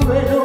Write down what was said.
nube